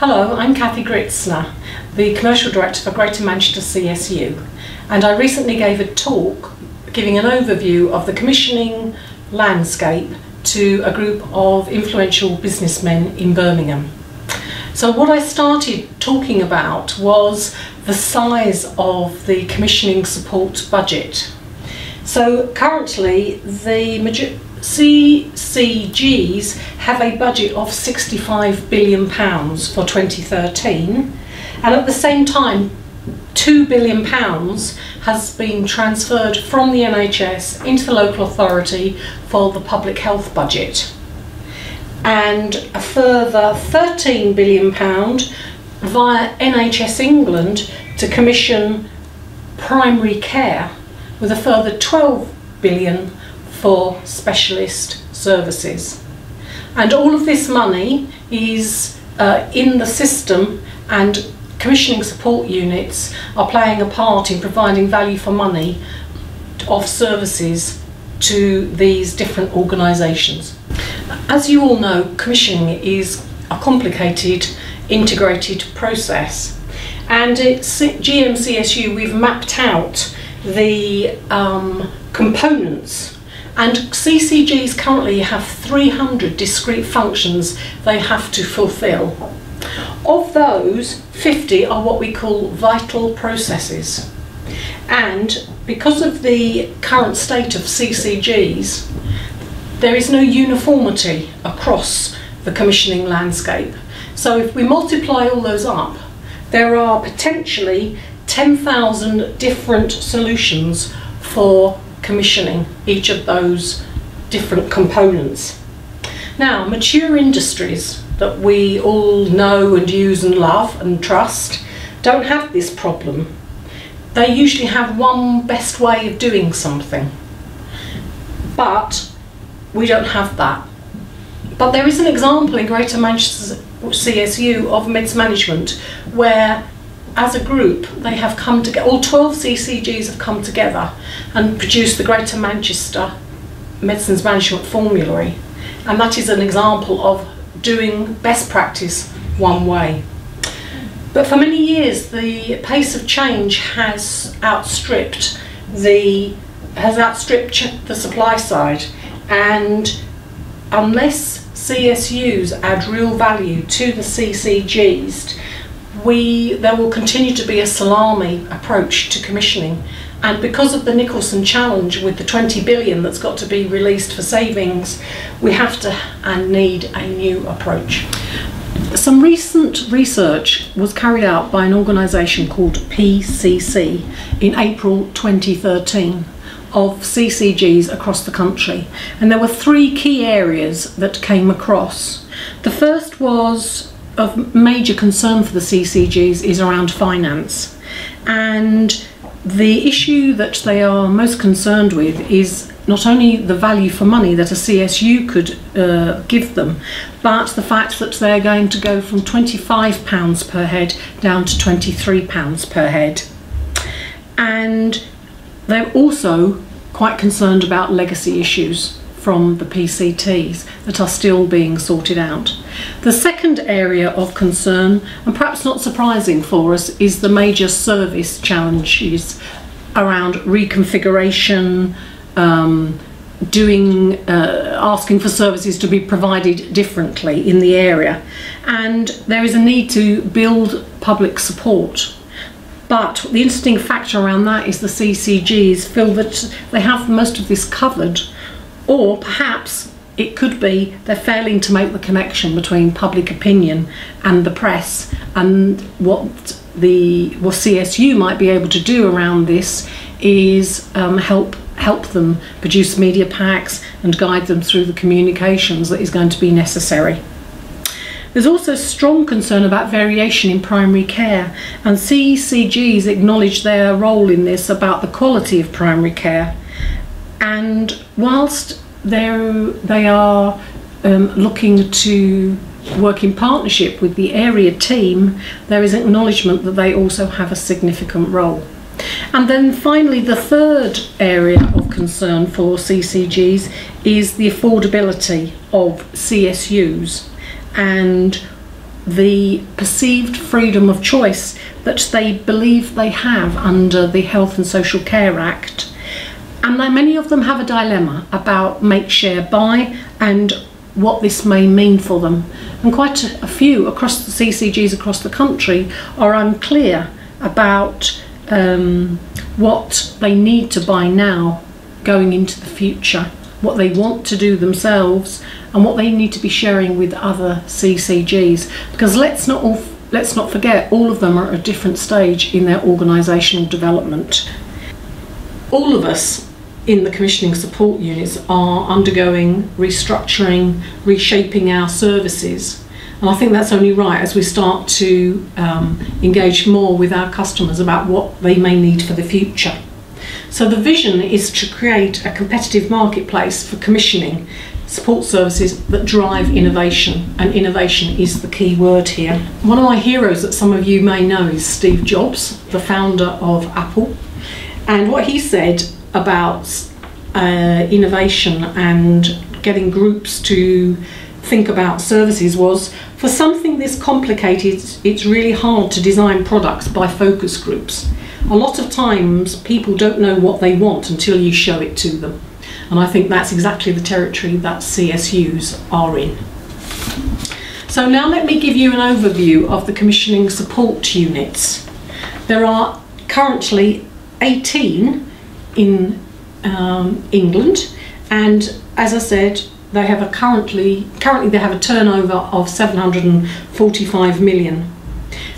Hello, I'm Cathy Gritzner, the Commercial Director for Greater Manchester CSU, and I recently gave a talk giving an overview of the commissioning landscape to a group of influential businessmen in Birmingham. So what I started talking about was the size of the commissioning support budget. So currently the CCGs have a budget of £65 billion for 2013 and at the same time £2 billion has been transferred from the NHS into the local authority for the public health budget. And a further £13 billion via NHS England to commission primary care with a further 12 billion for specialist services. And all of this money is uh, in the system and commissioning support units are playing a part in providing value for money of services to these different organisations. As you all know, commissioning is a complicated integrated process and at GMCSU we've mapped out the um, components and CCGs currently have 300 discrete functions they have to fulfill. Of those, 50 are what we call vital processes. And because of the current state of CCGs, there is no uniformity across the commissioning landscape. So if we multiply all those up, there are potentially 10,000 different solutions for commissioning each of those different components. Now, mature industries that we all know and use and love and trust don't have this problem. They usually have one best way of doing something. But we don't have that. But there is an example in Greater Manchester CSU of meds management where as a group, they have come together, all 12 CCGs have come together and produced the Greater Manchester Medicines Management Formulary. And that is an example of doing best practice one way. But for many years, the pace of change has outstripped the has outstripped the supply side, and unless CSUs add real value to the CCGs, we there will continue to be a salami approach to commissioning. And because of the Nicholson challenge with the 20 billion that's got to be released for savings we have to and need a new approach. Some recent research was carried out by an organisation called PCC in April 2013 of CCGs across the country. And there were three key areas that came across. The first was of major concern for the CCGs is around finance. And the issue that they are most concerned with is not only the value for money that a CSU could uh, give them, but the fact that they're going to go from £25 per head down to £23 per head. And they're also quite concerned about legacy issues from the PCTs that are still being sorted out. The second area of concern, and perhaps not surprising for us, is the major service challenges around reconfiguration, um, doing uh, asking for services to be provided differently in the area and there is a need to build public support but the interesting factor around that is the CCGs feel that they have most of this covered or perhaps it could be they're failing to make the connection between public opinion and the press and what the what CSU might be able to do around this is um, help help them produce media packs and guide them through the communications that is going to be necessary. There's also strong concern about variation in primary care and CCGs acknowledge their role in this about the quality of primary care and whilst they are um, looking to work in partnership with the area team, there is acknowledgement that they also have a significant role. And then finally, the third area of concern for CCGs is the affordability of CSUs and the perceived freedom of choice that they believe they have under the Health and Social Care Act. And many of them have a dilemma about make, share, buy and what this may mean for them. And quite a few across the CCGs across the country are unclear about um, what they need to buy now going into the future, what they want to do themselves, and what they need to be sharing with other CCGs. Because let's not all, let's not forget, all of them are at a different stage in their organisational development. All of us in the commissioning support units are undergoing restructuring, reshaping our services. And I think that's only right as we start to um, engage more with our customers about what they may need for the future. So the vision is to create a competitive marketplace for commissioning support services that drive innovation, and innovation is the key word here. One of my heroes that some of you may know is Steve Jobs, the founder of Apple. And what he said about uh, innovation and getting groups to think about services was for something this complicated, it's really hard to design products by focus groups. A lot of times people don't know what they want until you show it to them. And I think that's exactly the territory that CSUs are in. So now let me give you an overview of the commissioning support units. There are currently 18 in um, England, and as I said, they have a currently currently they have a turnover of 745 million.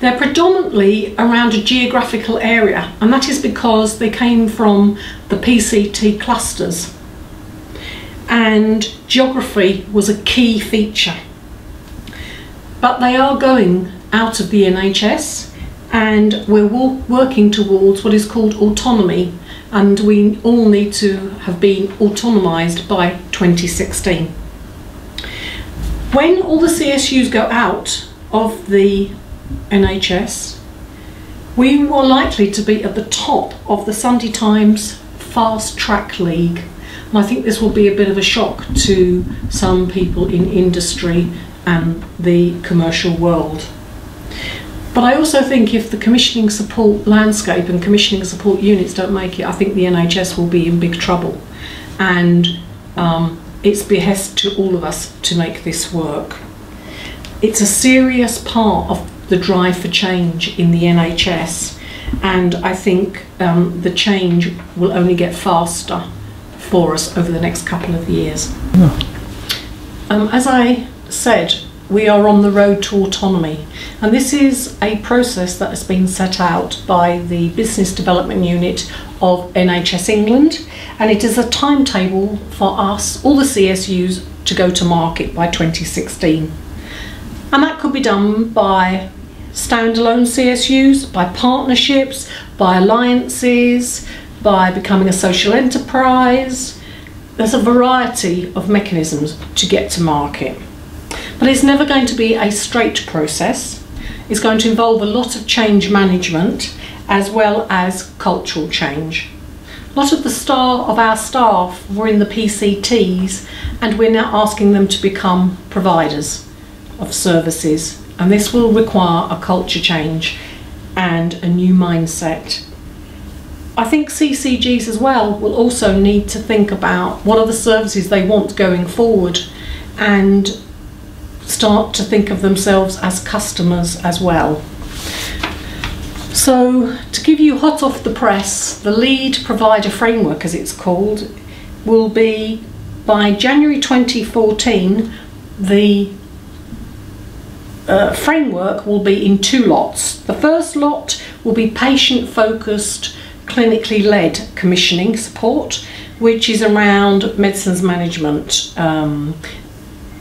They're predominantly around a geographical area, and that is because they came from the PCT clusters. And geography was a key feature. But they are going out of the NHS, and we're working towards what is called autonomy and we all need to have been autonomised by 2016. When all the CSUs go out of the NHS, we were likely to be at the top of the Sunday Times Fast Track League. And I think this will be a bit of a shock to some people in industry and the commercial world. But I also think if the commissioning support landscape and commissioning support units don't make it, I think the NHS will be in big trouble. And um, it's behest to all of us to make this work. It's a serious part of the drive for change in the NHS, and I think um, the change will only get faster for us over the next couple of years. Yeah. Um, as I said, we are on the road to autonomy. And this is a process that has been set out by the Business Development Unit of NHS England, and it is a timetable for us, all the CSUs, to go to market by 2016. And that could be done by standalone CSUs, by partnerships, by alliances, by becoming a social enterprise. There's a variety of mechanisms to get to market. But it's never going to be a straight process. It's going to involve a lot of change management as well as cultural change. A lot of the star of our staff were in the PCTs and we're now asking them to become providers of services and this will require a culture change and a new mindset. I think CCGs as well will also need to think about what are the services they want going forward and start to think of themselves as customers as well. So, to give you hot off the press, the lead provider framework, as it's called, will be by January 2014, the uh, framework will be in two lots. The first lot will be patient focused, clinically led commissioning support, which is around medicines management, um,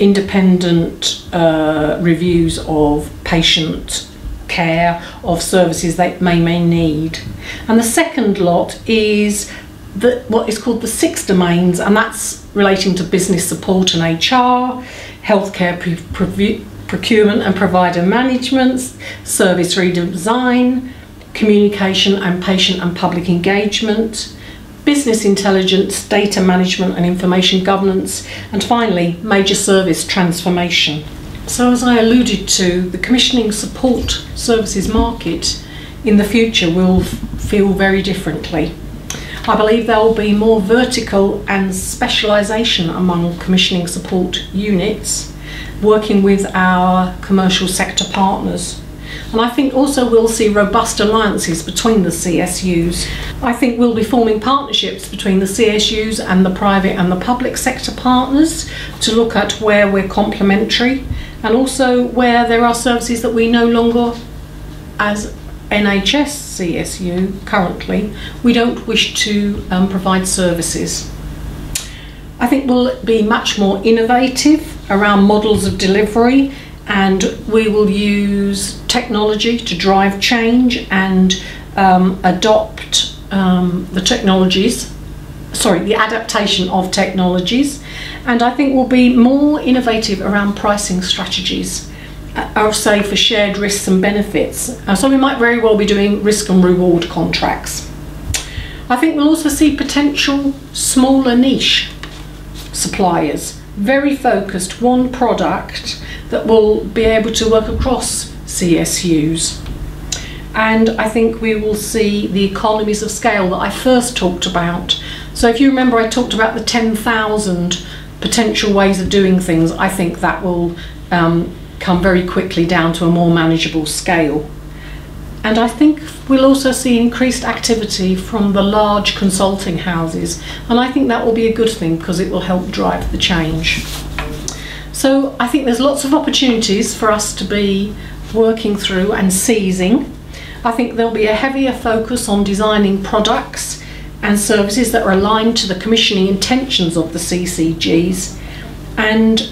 independent uh, reviews of patient care, of services they may, may need. And the second lot is the, what is called the six domains, and that's relating to business support and HR, healthcare procurement and provider management, service redesign, communication and patient and public engagement, business intelligence, data management and information governance, and finally, major service transformation. So, as I alluded to, the commissioning support services market in the future will feel very differently. I believe there will be more vertical and specialisation among commissioning support units, working with our commercial sector partners. And I think also we'll see robust alliances between the CSUs. I think we'll be forming partnerships between the CSUs and the private and the public sector partners to look at where we're complementary and also where there are services that we no longer, as NHS CSU currently, we don't wish to um, provide services. I think we'll be much more innovative around models of delivery and we will use technology to drive change and um, adopt um, the technologies, sorry, the adaptation of technologies. And I think we'll be more innovative around pricing strategies. Uh, I'll say for shared risks and benefits. Uh, so we might very well be doing risk and reward contracts. I think we'll also see potential smaller niche suppliers, very focused, one product that will be able to work across CSUs. And I think we will see the economies of scale that I first talked about. So if you remember, I talked about the 10,000 potential ways of doing things. I think that will um, come very quickly down to a more manageable scale. And I think we'll also see increased activity from the large consulting houses. And I think that will be a good thing because it will help drive the change. So I think there's lots of opportunities for us to be working through and seizing. I think there'll be a heavier focus on designing products and services that are aligned to the commissioning intentions of the CCGs and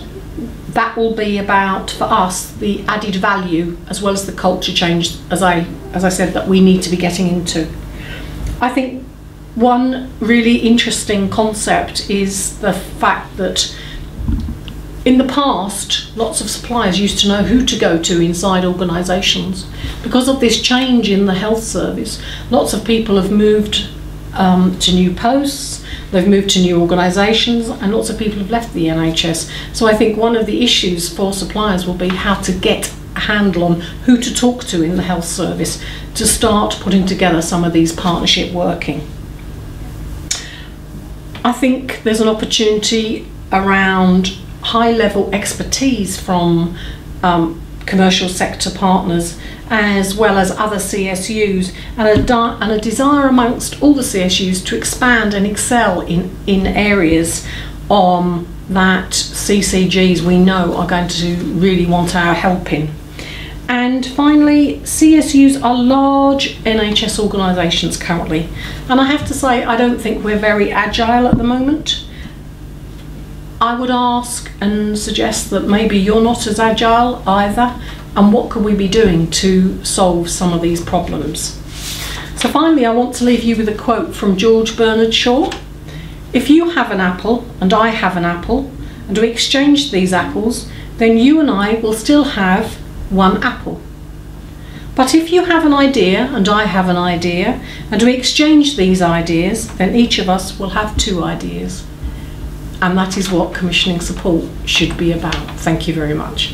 that will be about for us the added value as well as the culture change as I as I said that we need to be getting into. I think one really interesting concept is the fact that in the past, lots of suppliers used to know who to go to inside organisations. Because of this change in the health service, lots of people have moved um, to new posts, they've moved to new organisations, and lots of people have left the NHS. So I think one of the issues for suppliers will be how to get a handle on who to talk to in the health service to start putting together some of these partnership working. I think there's an opportunity around high level expertise from um, commercial sector partners as well as other CSUs and a, and a desire amongst all the CSUs to expand and excel in, in areas um, that CCGs we know are going to really want our help in. And finally, CSUs are large NHS organisations currently. And I have to say, I don't think we're very agile at the moment. I would ask and suggest that maybe you're not as agile either and what could we be doing to solve some of these problems. So finally I want to leave you with a quote from George Bernard Shaw. If you have an apple and I have an apple and we exchange these apples then you and I will still have one apple. But if you have an idea and I have an idea and we exchange these ideas then each of us will have two ideas and that is what commissioning support should be about. Thank you very much.